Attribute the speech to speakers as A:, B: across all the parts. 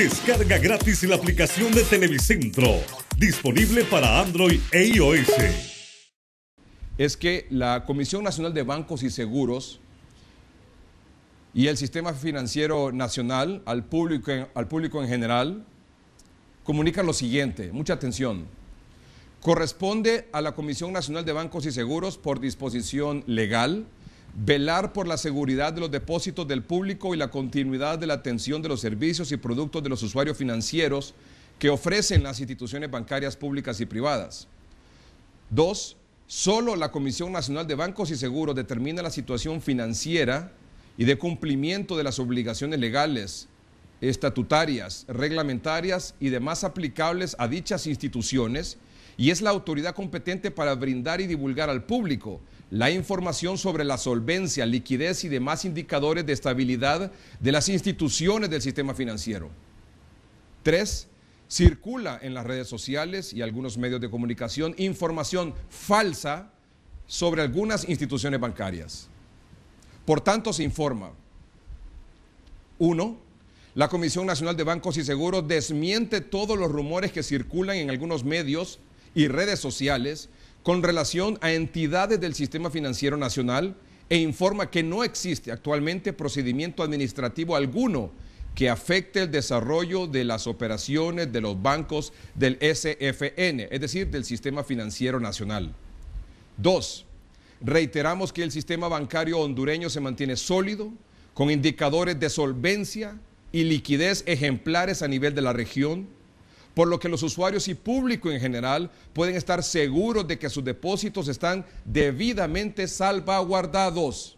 A: Descarga gratis la aplicación de Televicentro, disponible para Android e iOS.
B: Es que la Comisión Nacional de Bancos y Seguros y el Sistema Financiero Nacional al público, al público en general comunican lo siguiente, mucha atención. Corresponde a la Comisión Nacional de Bancos y Seguros por disposición legal velar por la seguridad de los depósitos del público y la continuidad de la atención de los servicios y productos de los usuarios financieros que ofrecen las instituciones bancarias públicas y privadas. Dos, solo la Comisión Nacional de Bancos y Seguros determina la situación financiera y de cumplimiento de las obligaciones legales, estatutarias, reglamentarias y demás aplicables a dichas instituciones y es la autoridad competente para brindar y divulgar al público la información sobre la solvencia, liquidez y demás indicadores de estabilidad de las instituciones del sistema financiero. Tres, circula en las redes sociales y algunos medios de comunicación información falsa sobre algunas instituciones bancarias. Por tanto, se informa. Uno, la Comisión Nacional de Bancos y Seguros desmiente todos los rumores que circulan en algunos medios y redes sociales con relación a entidades del sistema financiero nacional e informa que no existe actualmente procedimiento administrativo alguno que afecte el desarrollo de las operaciones de los bancos del SFN, es decir, del sistema financiero nacional. Dos, reiteramos que el sistema bancario hondureño se mantiene sólido, con indicadores de solvencia y liquidez ejemplares a nivel de la región, por lo que los usuarios y público en general pueden estar seguros de que sus depósitos están debidamente salvaguardados.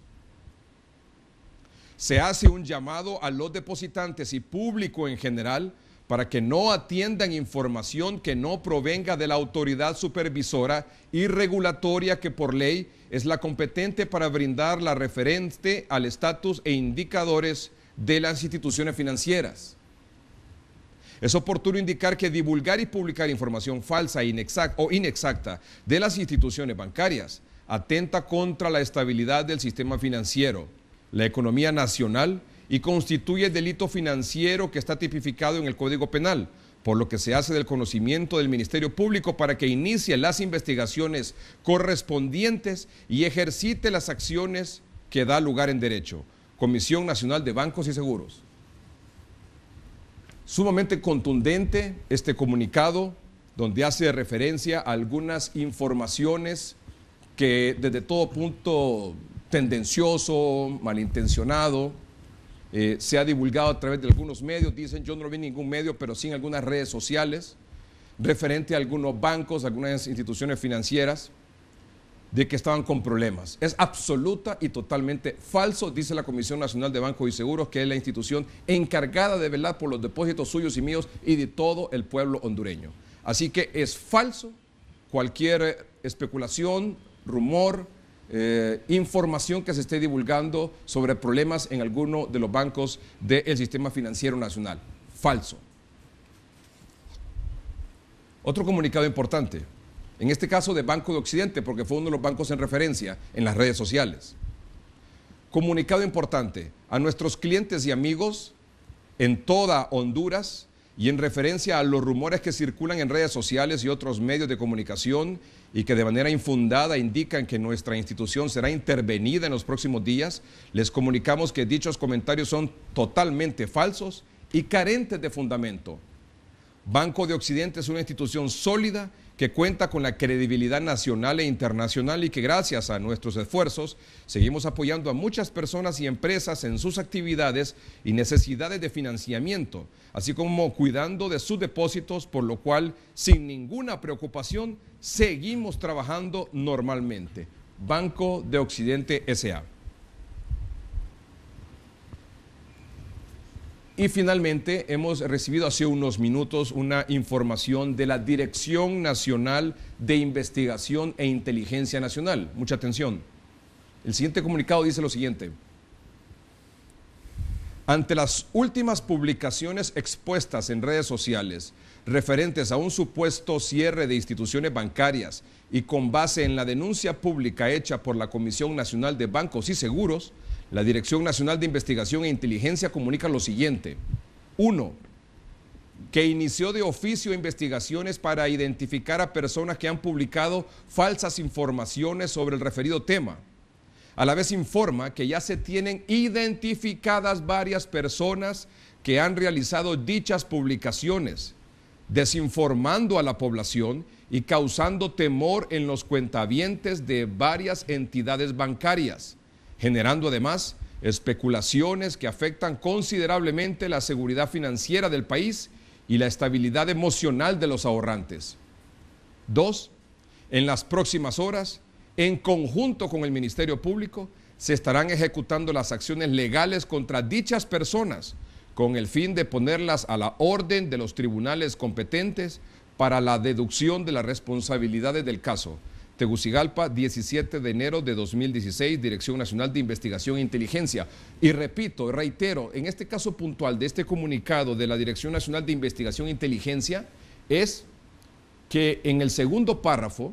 B: Se hace un llamado a los depositantes y público en general para que no atiendan información que no provenga de la autoridad supervisora y regulatoria que por ley es la competente para brindar la referente al estatus e indicadores de las instituciones financieras. Es oportuno indicar que divulgar y publicar información falsa o inexacta de las instituciones bancarias atenta contra la estabilidad del sistema financiero, la economía nacional y constituye delito financiero que está tipificado en el Código Penal, por lo que se hace del conocimiento del Ministerio Público para que inicie las investigaciones correspondientes y ejercite las acciones que da lugar en derecho. Comisión Nacional de Bancos y Seguros. Sumamente contundente este comunicado donde hace referencia a algunas informaciones que desde todo punto tendencioso, malintencionado, eh, se ha divulgado a través de algunos medios, dicen yo no vi ningún medio, pero sí algunas redes sociales, referente a algunos bancos, algunas instituciones financieras de que estaban con problemas. Es absoluta y totalmente falso, dice la Comisión Nacional de Bancos y Seguros, que es la institución encargada de velar por los depósitos suyos y míos y de todo el pueblo hondureño. Así que es falso cualquier especulación, rumor, eh, información que se esté divulgando sobre problemas en alguno de los bancos del sistema financiero nacional. Falso. Otro comunicado importante en este caso de Banco de Occidente, porque fue uno de los bancos en referencia en las redes sociales. Comunicado importante a nuestros clientes y amigos en toda Honduras y en referencia a los rumores que circulan en redes sociales y otros medios de comunicación y que de manera infundada indican que nuestra institución será intervenida en los próximos días, les comunicamos que dichos comentarios son totalmente falsos y carentes de fundamento. Banco de Occidente es una institución sólida que cuenta con la credibilidad nacional e internacional y que gracias a nuestros esfuerzos seguimos apoyando a muchas personas y empresas en sus actividades y necesidades de financiamiento, así como cuidando de sus depósitos, por lo cual sin ninguna preocupación seguimos trabajando normalmente. Banco de Occidente SA. Y finalmente hemos recibido hace unos minutos una información de la Dirección Nacional de Investigación e Inteligencia Nacional. Mucha atención. El siguiente comunicado dice lo siguiente. Ante las últimas publicaciones expuestas en redes sociales referentes a un supuesto cierre de instituciones bancarias y con base en la denuncia pública hecha por la Comisión Nacional de Bancos y La Dirección Nacional de Investigación e Inteligencia comunica lo siguiente. Uno, que inició de oficio investigaciones para identificar a personas que han publicado falsas informaciones sobre el referido tema. A la vez informa que ya se tienen identificadas varias personas que han realizado dichas publicaciones, desinformando a la población y causando temor en los cuentavientes de varias entidades bancarias, generando además especulaciones que afectan considerablemente la seguridad financiera del país y la estabilidad emocional de los ahorrantes. Dos, en las próximas horas, en conjunto con el Ministerio Público, se estarán ejecutando las acciones legales contra dichas personas con el fin de ponerlas a la orden de los tribunales competentes para la deducción de las responsabilidades del caso. Tegucigalpa, 17 de enero de 2016, Dirección Nacional de Investigación e Inteligencia. Y repito, reitero, en este caso puntual de este comunicado de la Dirección Nacional de Investigación e Inteligencia es que en el segundo párrafo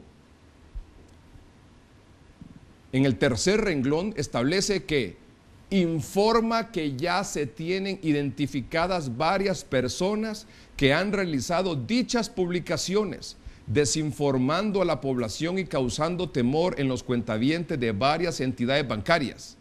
B: en el tercer renglón establece que informa que ya se tienen identificadas varias personas que han realizado dichas publicaciones, desinformando a la población y causando temor en los cuentavientes de varias entidades bancarias.